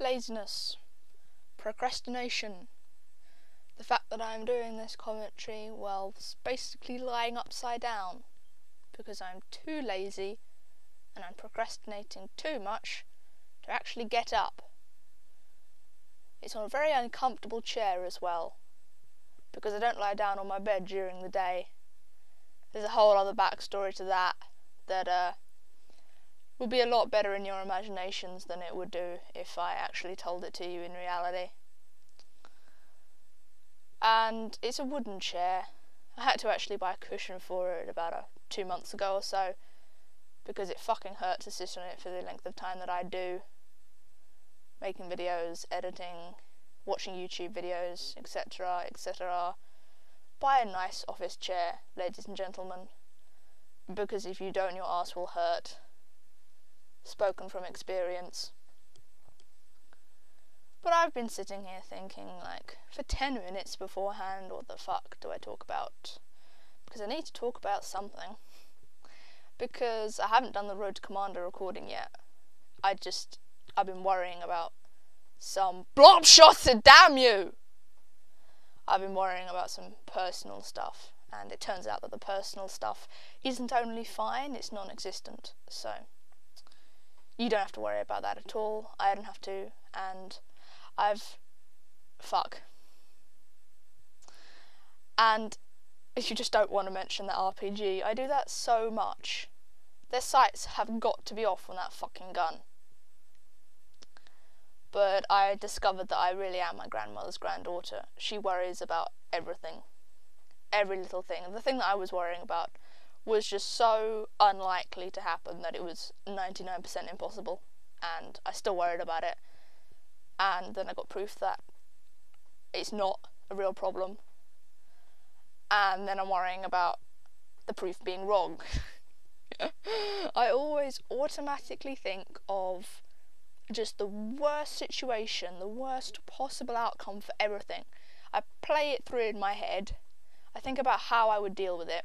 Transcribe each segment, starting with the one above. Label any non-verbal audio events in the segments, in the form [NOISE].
laziness, procrastination, the fact that I'm doing this commentary while basically lying upside down because I'm too lazy and I'm procrastinating too much to actually get up. It's on a very uncomfortable chair as well because I don't lie down on my bed during the day. There's a whole other backstory to that that uh, will be a lot better in your imaginations than it would do if I actually told it to you in reality. And it's a wooden chair. I had to actually buy a cushion for it about a, two months ago or so because it fucking hurts to sit on it for the length of time that I do. Making videos, editing, watching YouTube videos, etc., etc. Buy a nice office chair, ladies and gentlemen, because if you don't, your ass will hurt. Spoken from experience. But I've been sitting here thinking, like, for 10 minutes beforehand, what the fuck do I talk about? Because I need to talk about something. Because I haven't done the Road Commander recording yet. I just, I've been worrying about some blob shots, and damn you! I've been worrying about some personal stuff, and it turns out that the personal stuff isn't only fine, it's non existent. So, you don't have to worry about that at all. I don't have to, and I've. Fuck. And if you just don't want to mention the RPG, I do that so much. Their sights have got to be off on that fucking gun. But I discovered that I really am my grandmother's granddaughter. She worries about everything. Every little thing. The thing that I was worrying about was just so unlikely to happen that it was 99% impossible. And I still worried about it and then I got proof that it's not a real problem. And then I'm worrying about the proof being wrong. [LAUGHS] I always automatically think of just the worst situation, the worst possible outcome for everything. I play it through in my head. I think about how I would deal with it.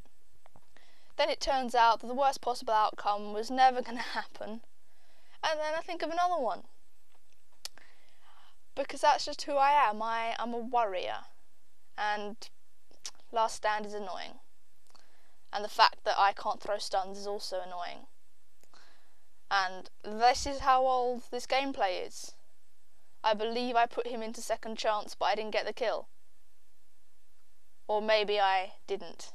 Then it turns out that the worst possible outcome was never going [LAUGHS] to happen. And then I think of another one because that's just who I am. I am a worrier. and Last Stand is annoying, and the fact that I can't throw stuns is also annoying. And this is how old this gameplay is. I believe I put him into second chance, but I didn't get the kill. Or maybe I didn't.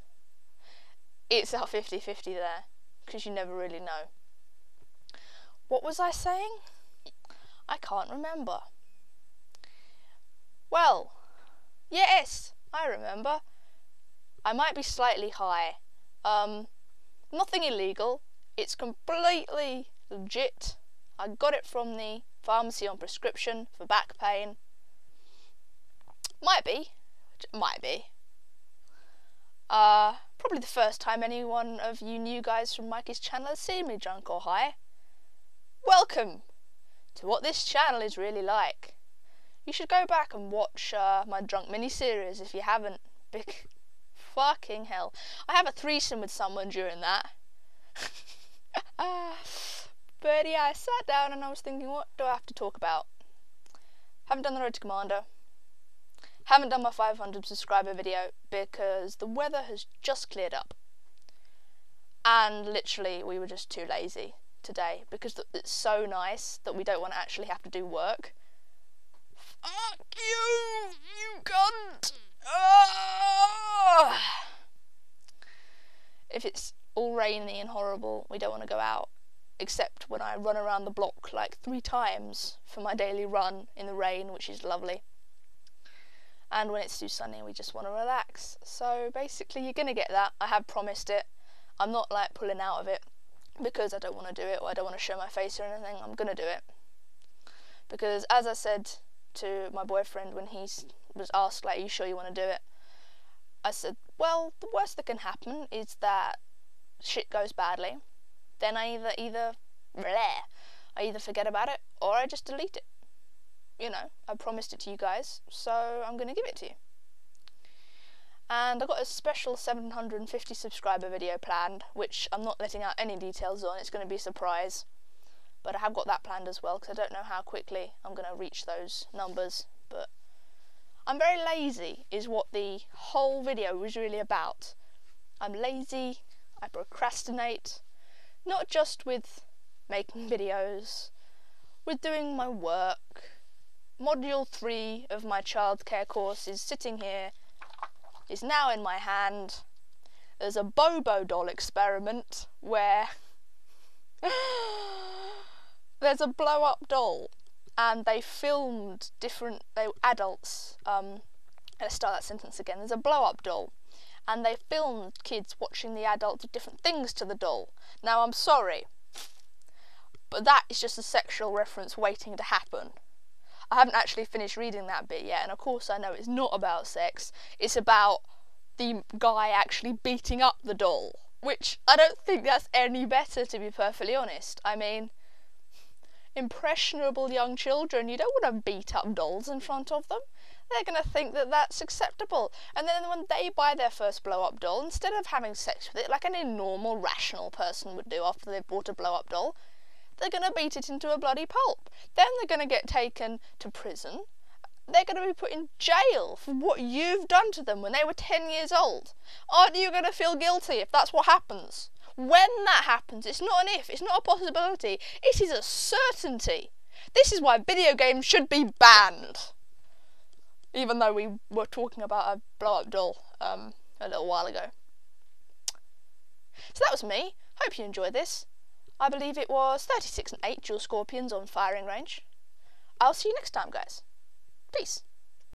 It's a 50 50 there, because you never really know. What was I saying? I can't remember. Well, yes, I remember. I might be slightly high. Um, nothing illegal. It's completely legit. I got it from the pharmacy on prescription for back pain. Might be. Might be. Uh, probably the first time any one of you new guys from Mikey's channel has seen me drunk or high. Welcome to what this channel is really like. You should go back and watch uh, my drunk mini series if you haven't. [LAUGHS] Big fucking hell! I have a threesome with someone during that. [LAUGHS] but yeah, I sat down and I was thinking, what do I have to talk about? Haven't done the Road to Commander. Haven't done my 500 subscriber video because the weather has just cleared up. And literally, we were just too lazy today because it's so nice that we don't want to actually have to do work. Fuck you, you cunt! If it's all rainy and horrible, we don't want to go out. Except when I run around the block like three times for my daily run in the rain, which is lovely. And when it's too sunny, we just want to relax. So basically, you're going to get that. I have promised it. I'm not like pulling out of it because I don't want to do it or I don't want to show my face or anything. I'm going to do it. Because as I said to my boyfriend when he was asked, like, "Are you sure you want to do it?" I said, "Well, the worst that can happen is that shit goes badly. Then I either either bleh, I either forget about it or I just delete it. You know, I promised it to you guys, so I'm gonna give it to you." And I got a special 750 subscriber video planned, which I'm not letting out any details on. It's going to be a surprise. but I have got that planned as well because I don't know how quickly I'm going to reach those numbers. But I'm very lazy, is what the whole video was really about. I'm lazy, I procrastinate, not just with making [LAUGHS] videos, with doing my work. Module 3 of my childcare course is sitting here, is now in my hand. There's a Bobo doll experiment where [LAUGHS] there's a blow up doll and they filmed different they adults um let's start that sentence again there's a blow up doll and they filmed kids watching the adults do different things to the doll now i'm sorry but that is just a sexual reference waiting to happen i haven't actually finished reading that bit yet and of course i know it's not about sex it's about the guy actually beating up the doll which i don't think that's any better to be perfectly honest i mean impressionable young children, you don't want to beat up dolls in front of them. They're going to think that that's acceptable. And then when they buy their first blow up doll, instead of having sex with it like any normal, rational person would do after they've bought a blow up doll, they're going to beat it into a bloody pulp. Then they're going to get taken to prison. They're going to be put in jail for what you've done to them when they were 10 years old. Aren't you going to feel guilty if that's what happens? When that happens, it's not an if, it's not a possibility, it is a certainty. This is why video games should be banned. Even though we were talking about a blow up doll um, a little while ago. So that was me. Hope you enjoyed this. I believe it was 36 and 8 dual scorpions on firing range. I'll see you next time, guys. Peace.